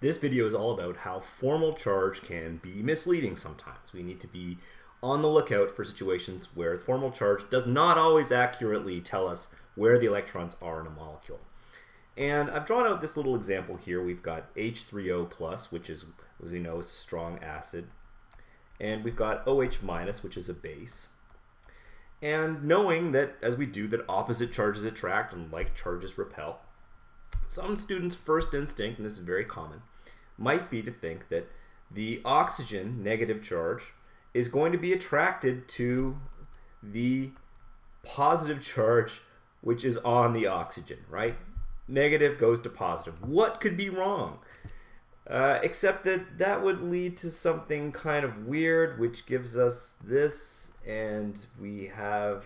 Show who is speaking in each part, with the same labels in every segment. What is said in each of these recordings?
Speaker 1: This video is all about how formal charge can be misleading sometimes. We need to be on the lookout for situations where formal charge does not always accurately tell us where the electrons are in a molecule. And I've drawn out this little example here. We've got H3O plus, which is, as we know, is a strong acid. And we've got OH minus, which is a base. And knowing that, as we do, that opposite charges attract and like charges repel, some students' first instinct, and this is very common, might be to think that the oxygen negative charge is going to be attracted to the positive charge which is on the oxygen, right? Negative goes to positive. What could be wrong? Uh, except that that would lead to something kind of weird, which gives us this, and we have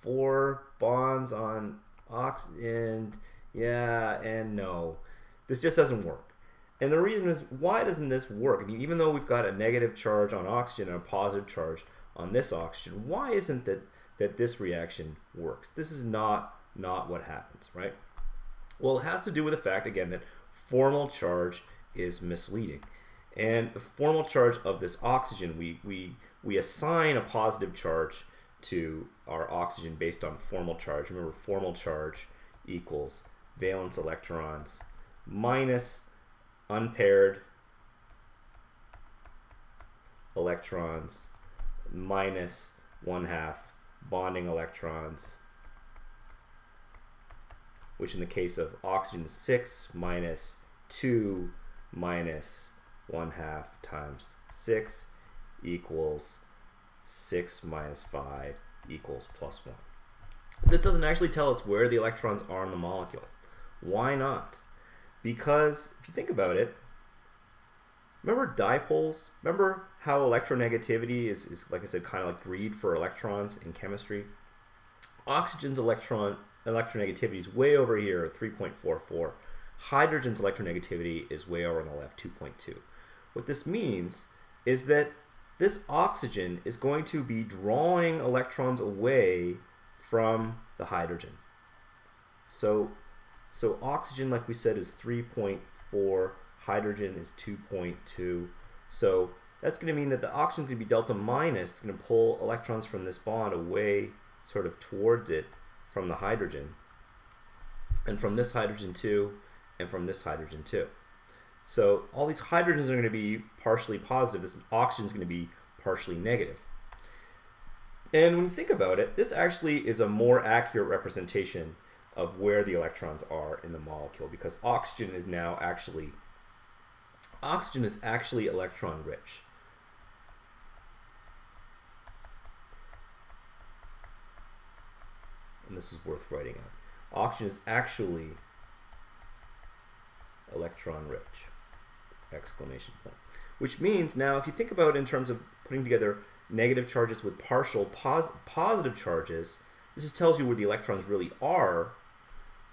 Speaker 1: four bonds on ox, and yeah, and no. This just doesn't work. And the reason is, why doesn't this work? I mean, even though we've got a negative charge on oxygen and a positive charge on this oxygen, why isn't that that this reaction works? This is not not what happens, right? Well, it has to do with the fact again that formal charge is misleading. And the formal charge of this oxygen, we we we assign a positive charge to our oxygen based on formal charge. Remember, formal charge equals valence electrons minus unpaired electrons minus one half bonding electrons which in the case of oxygen is 6 minus 2 minus 1 half times 6 equals 6 minus 5 equals plus 1. This doesn't actually tell us where the electrons are in the molecule. Why not? Because if you think about it, remember dipoles? Remember how electronegativity is, is like I said, kind of like greed for electrons in chemistry? Oxygen's electron electronegativity is way over here at 3.44. Hydrogen's electronegativity is way over on the left, 2.2. What this means is that this oxygen is going to be drawing electrons away from the hydrogen. So so oxygen, like we said, is 3.4. Hydrogen is 2.2. So that's going to mean that the oxygen is going to be delta minus. It's going to pull electrons from this bond away sort of towards it from the hydrogen. And from this hydrogen too, and from this hydrogen too. So all these hydrogens are going to be partially positive. This oxygen is going to be partially negative. And when you think about it, this actually is a more accurate representation of where the electrons are in the molecule because oxygen is now actually oxygen is actually electron rich. And this is worth writing out. Oxygen is actually electron rich. Exclamation point. Which means now if you think about in terms of putting together negative charges with partial pos positive charges, this tells you where the electrons really are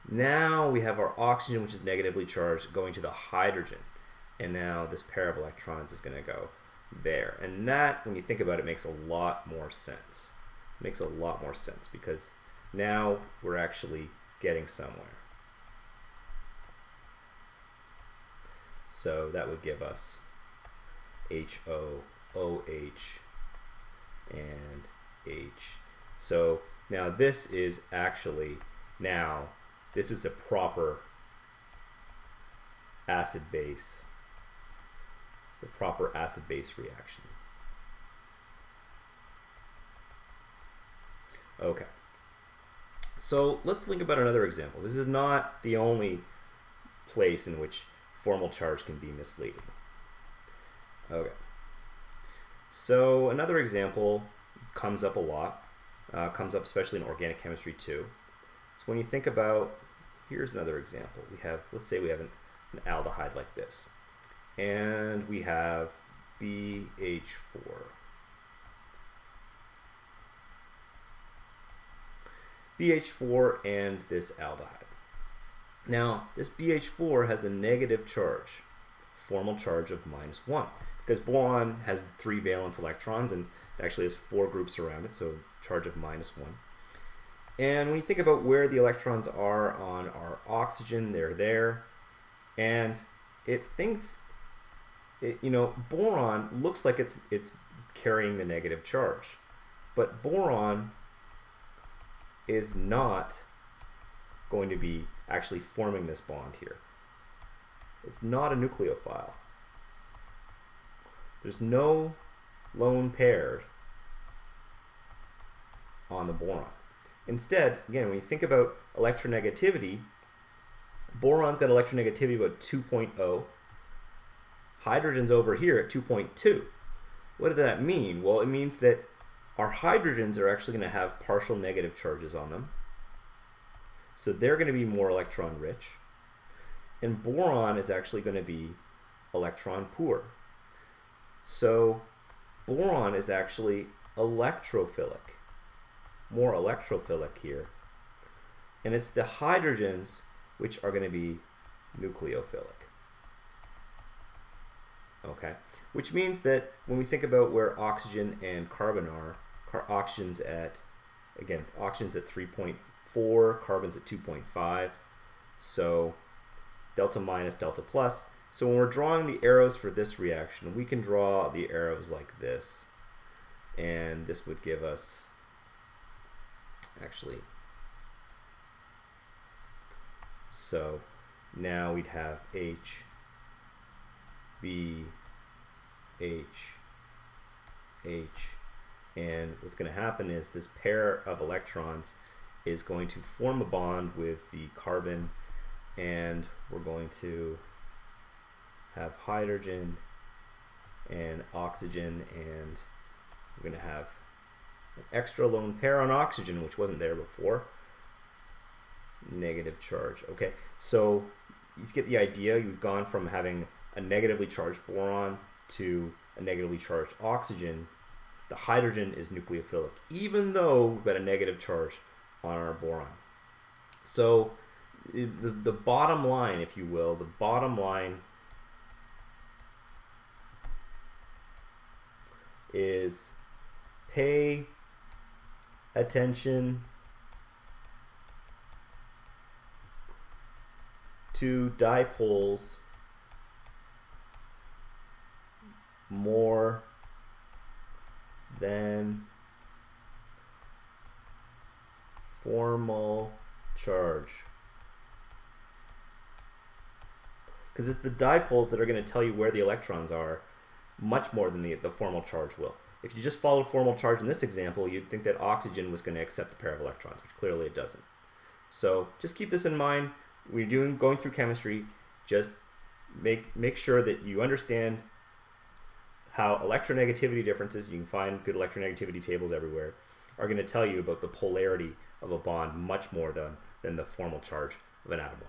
Speaker 1: now we have our oxygen, which is negatively charged, going to the hydrogen. And now this pair of electrons is going to go there. And that, when you think about it, makes a lot more sense. It makes a lot more sense because now we're actually getting somewhere. So that would give us HO, OH, and H. So now this is actually now this is a proper acid base, the proper acid base reaction. Okay. So let's think about another example. This is not the only place in which formal charge can be misleading. Okay. So another example comes up a lot, uh, comes up especially in organic chemistry too. So when you think about, here's another example. We have, let's say we have an, an aldehyde like this. And we have BH4. BH4 and this aldehyde. Now, this BH4 has a negative charge, formal charge of minus 1, because boron has three valence electrons and actually has four groups around it, so charge of minus 1. And when you think about where the electrons are on our oxygen, they're there. And it thinks, it, you know, boron looks like it's it's carrying the negative charge, but boron is not going to be actually forming this bond here. It's not a nucleophile. There's no lone pair on the boron. Instead, again, when you think about electronegativity, boron's got electronegativity about 2.0. Hydrogen's over here at 2.2. What does that mean? Well, it means that our hydrogens are actually going to have partial negative charges on them. So they're going to be more electron rich. And boron is actually going to be electron poor. So boron is actually electrophilic, more electrophilic here. And it's the hydrogens which are going to be nucleophilic. Okay, which means that when we think about where oxygen and carbon are, oxygen's at, again, oxygen's at 3.4, carbon's at 2.5. So delta minus, delta plus. So when we're drawing the arrows for this reaction, we can draw the arrows like this. And this would give us, actually, so now we'd have H, B, H, H, and what's going to happen is this pair of electrons is going to form a bond with the carbon and we're going to have hydrogen and oxygen and we're going to have an extra lone pair on oxygen which wasn't there before. Negative charge. Okay so you get the idea. You've gone from having a negatively charged boron to a negatively charged oxygen. The hydrogen is nucleophilic even though we've got a negative charge on our boron. So the, the bottom line if you will the bottom line is pay attention to dipoles more than formal charge. Because it's the dipoles that are going to tell you where the electrons are much more than the, the formal charge will. If you just followed formal charge in this example, you'd think that oxygen was going to accept a pair of electrons, which clearly it doesn't. So just keep this in mind. You're doing going through chemistry, just make make sure that you understand how electronegativity differences, you can find good electronegativity tables everywhere, are going to tell you about the polarity of a bond much more than, than the formal charge of an atom.